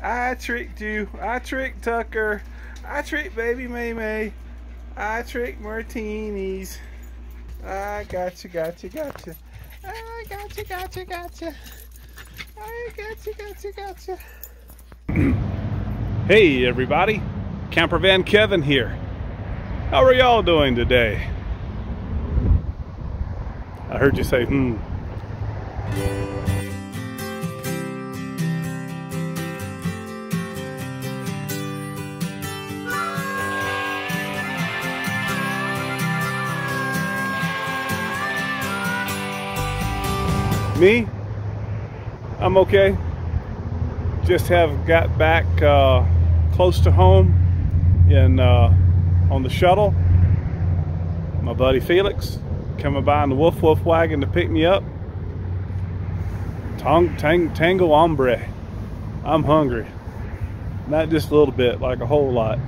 I tricked you. I tricked Tucker. I tricked baby MaeMae. I tricked Martinis. I got you, got you, got you. I got you, got you, got you. I got you, got you, got you. hey, everybody. Campervan Kevin here. How are y'all doing today? I heard you say, hmm. Me? I'm okay. Just have got back uh, close to home in uh, on the shuttle. My buddy Felix coming by in the Woof Woof wagon to pick me up. Tang, tang, tango hombre. I'm hungry. Not just a little bit, like a whole lot.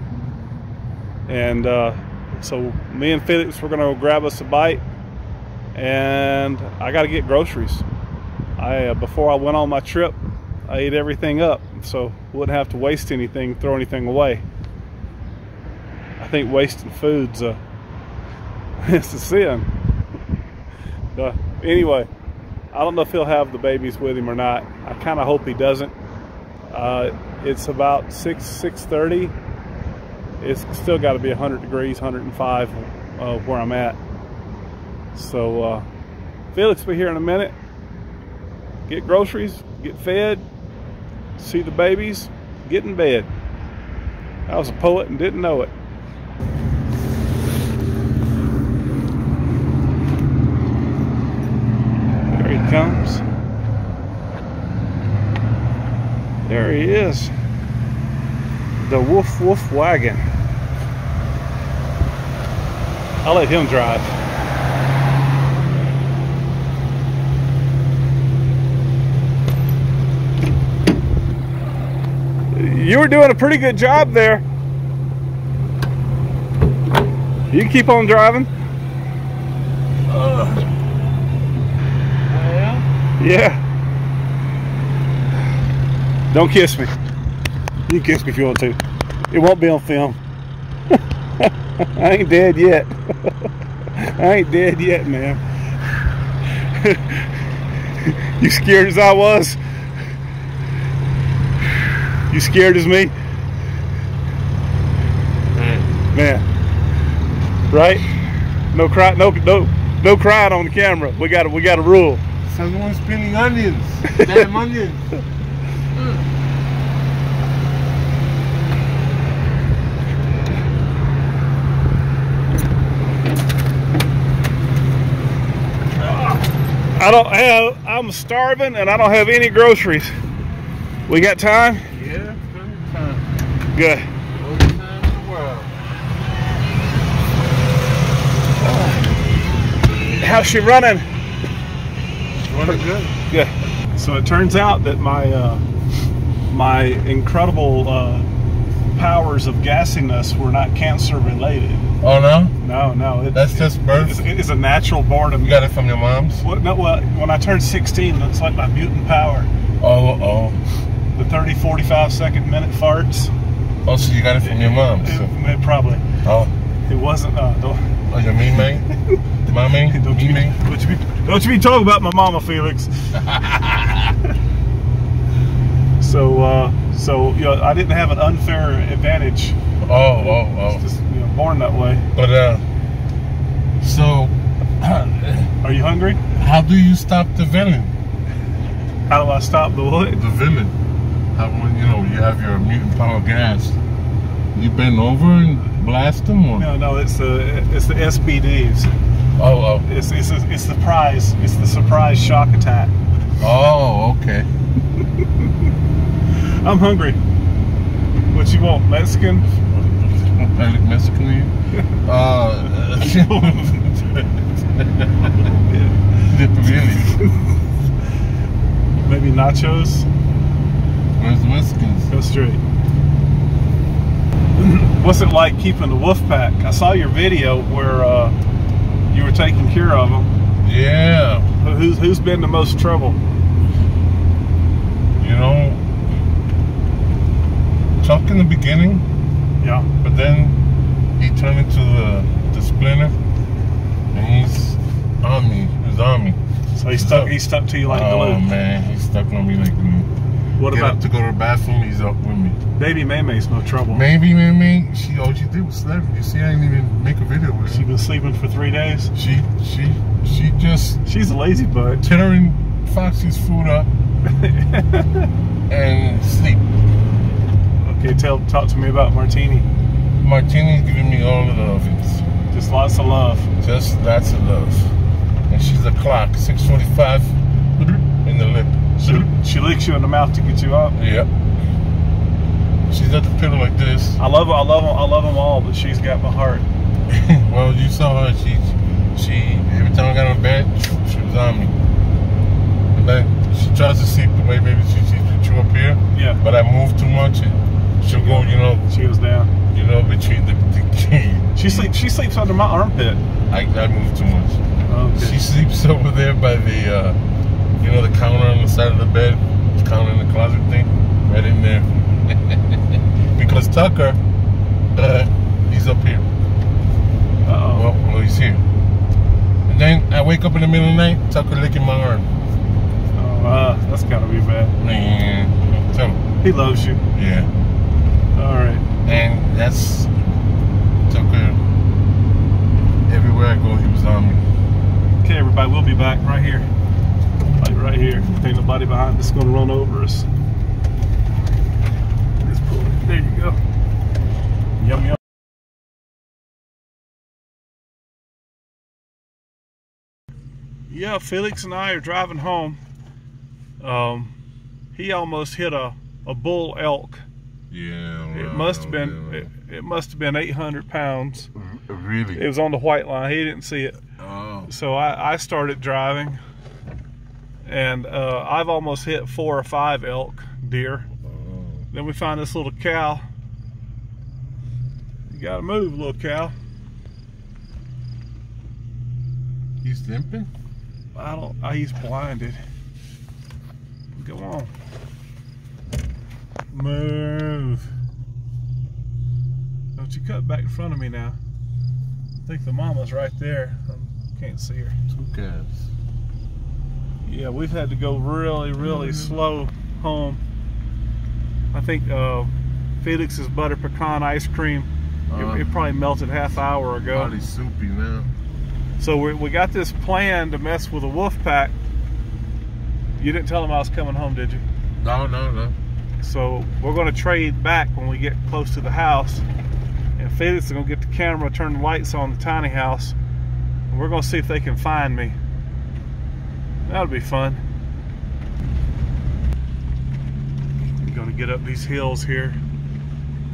And uh, so me and Felix, we're gonna go grab us a bite. And I gotta get groceries. I uh, Before I went on my trip, I ate everything up. So wouldn't have to waste anything, throw anything away. I think wasting food's a, it's a sin. Uh, anyway, I don't know if he'll have the babies with him or not. I kind of hope he doesn't. Uh, it's about 6, 6.30. It's still got to be 100 degrees, 105 uh, where I'm at. So uh, Felix will be here in a minute. Get groceries, get fed, see the babies, get in bed. I was a poet and didn't know it. There he comes. There he is. The Woof Woof Wagon. I'll let him drive. You were doing a pretty good job there. You can keep on driving. Uh. Yeah. Don't kiss me. You can kiss me if you want to. It won't be on film. I ain't dead yet. I ain't dead yet, man. you scared as I was? You scared as me? Man. Right? No cry no no no crying on the camera. We got a, we got a rule. Someone's peeling onions. Damn onions. I don't have, I'm starving and I don't have any groceries. We got time? Yeah. Good. All the time in the world. How's she running? Running good. Good. So it turns out that my uh, my incredible uh, powers of gassiness were not cancer related. Oh no? No, no. It, That's just birth? It's, it's a natural boredom. You got it from your mom's? What, no, well, when I turned 16, it's like my mutant power. Oh, oh. The 30, 45 second minute farts. Oh, so you got it from your mom? It, so- it probably. Oh, It wasn't. Uh, don't, oh, your mean man? My man? don't, you, man? don't you be don't you be talking about my mama, Felix. so uh, so you know, I didn't have an unfair advantage. Oh, oh, oh. Just you know, born that way. But, uh, so, Are you hungry? how do you stop the venom? How do I stop the what? The venom. How, when, you know, you have your mutant power gas. You bend over and blast them? Or? No, no, it's the it's the SBDs. Oh, oh. It's it's it's the prize. It's the surprise shock attack. oh. Okay. I'm hungry. What you want? Mexican? I look Mexican? Uh, really? Maybe nachos? Where's the Mexicans? Go straight. What's it like keeping the wolf pack? I saw your video where uh, you were taking care of them. Yeah. Who's who's been the most trouble? You know, Chuck in the beginning, Yeah. but then he turned into the the splinter, and he's on me. He's on me. So he stuck. He stuck to you like oh glue. man, he's stuck on me like glue. What Get about up to go to the bathroom, he's up with me. baby MaeMae's no trouble? Maybe, maybe she all she did was slept. You see, I didn't even make a video with her. She been sleeping for three days. She she she just She's a lazy bud. tearing Foxy's food up and sleep. okay, tell talk to me about Martini. Martini's giving me all the lovings. Just lots of love. Just lots of love. And she's a clock, 645 mm-hmm. in the lip. Licks you in the mouth to get you up. Yep. She's at the pillow like this. I love her. I love 'em- I love them all, but she's got my heart. well, you saw her. She, she. Every time I got on bed, she was on me. Then she tries to sleep the way maybe she sees you up here, Yeah, but I move too much, and she'll go. You know, she goes down. you know, between the. the She sleeps she sleeps under my armpit. I, I move too much. Okay. She sleeps over there by the, uh, you know, the counter on the side of the bed, the in the closet thing, right in there. because Tucker, uh, he's up here. Uh-oh. Well, well, he's here. And then I wake up in the middle of the night, Tucker licking my arm. Oh, uh, that's gotta be bad. Man, tell him. He loves you. Yeah. All right. And that's Tucker. Everywhere I go, he was on me. Okay, everybody, we'll be back right here. Right here. Ain't nobody behind us gonna run over us. Just pull it. There you go. Yum yum. Yeah, Felix and I are driving home. Um, he almost hit a, a bull elk. Yeah. It must have been it, it must have been 800 pounds. really? It was on the white line. He didn't see it. oh. So I, I started driving, and uh, I've almost hit four or five elk, deer. oh. Then we find this little cow. You gotta move, little cow. He's limping? I don't. I, he's blinded. Go on. Move. Don't you cut back in front of me now. I think the mama's right there. I can't see her. Two calves. Yeah, we've had to go really, really slow home. I think uh, Felix's butter pecan ice cream, it- Uh, it, probably melted half hour ago. Probably soupy now. So we, we got this plan to mess with a wolf pack. You didn't tell them I was coming home, did you? No, no, no. So we're going to trade back when we get close to the house. And Felix is going to get the camera, turn the lights on the tiny house. And we're going to see if they can find me. That'll be fun. Going to get up these hills here.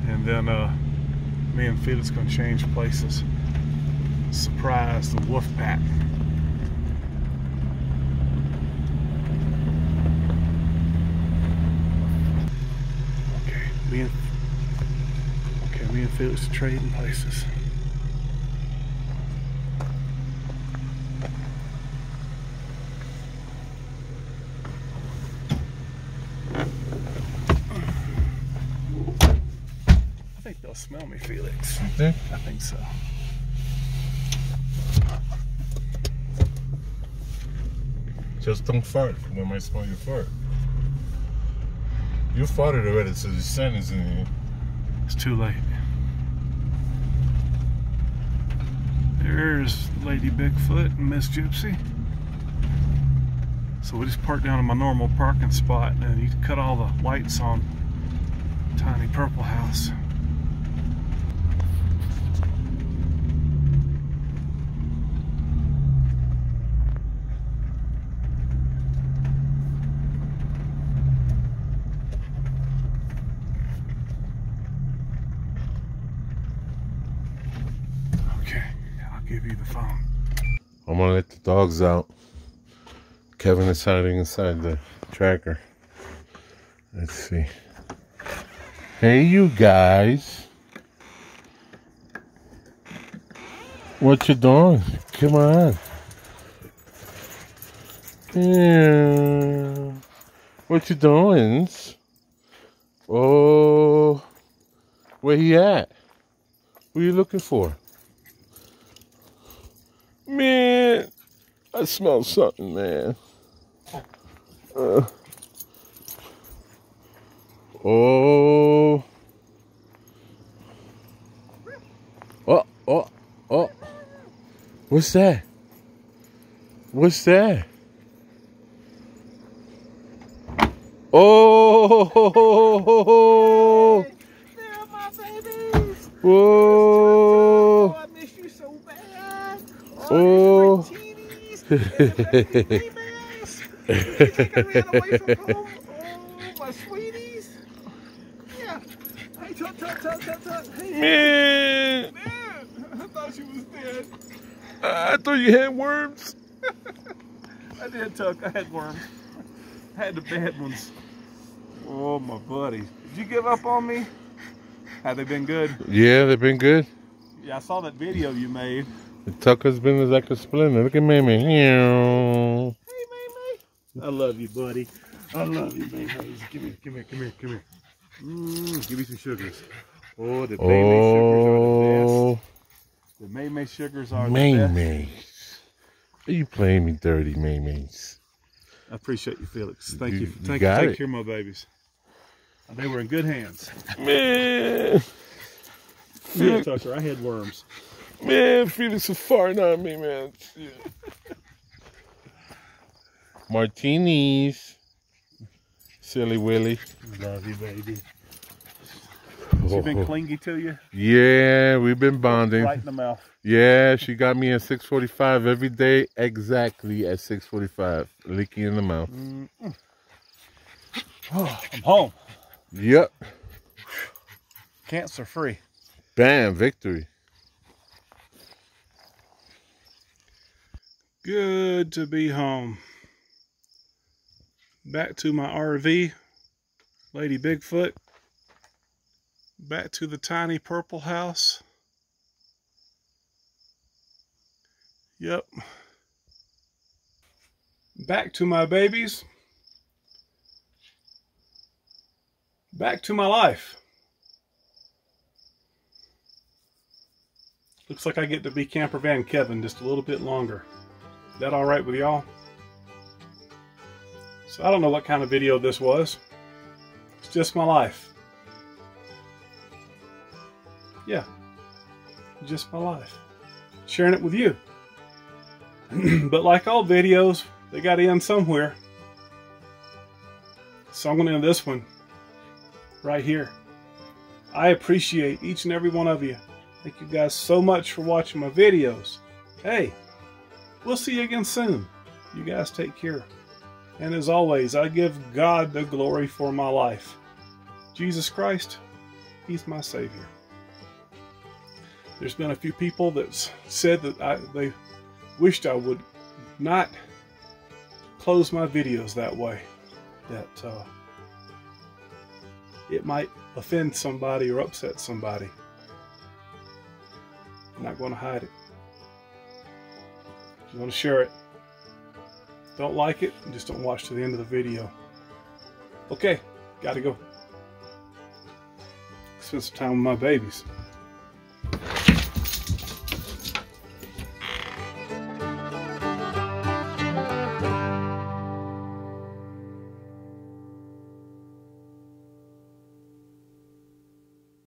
And then uh, me and Felix to change places. Surprise the wolf pack. Okay, me and okay, me and Felix are trading places. Think they'll smell me, Felix. Think? I think so. Just don't fart. They might smell your fart. You farted already, so the scent is in here. It's too late. There's Lady Bigfoot and Miss Gypsy. So we just parked down in my normal parking spot and you cut all the lights on Tiny Purple House. Okay, I'll give you the phone. I'm gonna let the dogs out. Kevin is hiding inside the tracker. Let's see. Hey, you guys. What you doing? Come on. Yeah. What you doing? Oh, Where he at? What are you looking for? Man, I smell something, man. Uh. Oh. Oh, oh, oh. What's that? What's that? Oh! They're my babies. Whoa! Oh, I miss you so bad. Oh. You Man, man. I thought she was dead. I thought you had worms. I did, Tuck. I had worms. I had the bad ones. Oh, my buddy. Did you give up on me? Have they been good? Yeah, they've been good. Yeah, I saw that video you made. The Tucker's been like a splinter. Look at Mammy. Hey, May I love you, buddy. I love you, man. Give me, come here, come here, come here. Mm, give me some sugars. Oh, the MaeMae sugars are the Oh, best. The MaeMae sugars are the best. May. Are you playing me dirty, MaeMaes? I appreciate you, Felix. Thank you. You- you Thank got you. Take it. care of my babies. They were in good hands. Man, Yeah, Tucker, I had worms. Man, Felix is farting on me, man. Martinis. Silly Willy. Love you, baby. Oh. She been clingy to you? Yeah, we've been bonding. Right in the mouth. Yeah, she got me at 6:45 every day, exactly at 6:45, leaking in the mouth. Mm. Oh, I'm home. Yep. Cancer free. Bam, victory. Good to be home. Back to my RV, Lady Bigfoot. Back to the tiny purple house. Yep. Back to my babies. Back to my life. Looks like I get to be Campervan Kevin just a little bit longer. That all right with y'all? So I don't know what kind of video this was. It's just my life. Yeah. Just my life. Sharing it with you. but like all videos, they got to end somewhere. So I'm going to end this one right here. I appreciate each and every one of you. Thank you guys so much for watching my videos. Hey, we'll see you again soon. You guys take care. And as always, I give God the glory for my life. Jesus Christ, He's my Savior. There's been a few people that said that I, they wished I would not close my videos that way. That uh, it might offend somebody or upset somebody. I'm not going to hide it. You want to share it, don't like it, just don't watch to the end of the video. Okay, gotta go. Spend some time with my babies.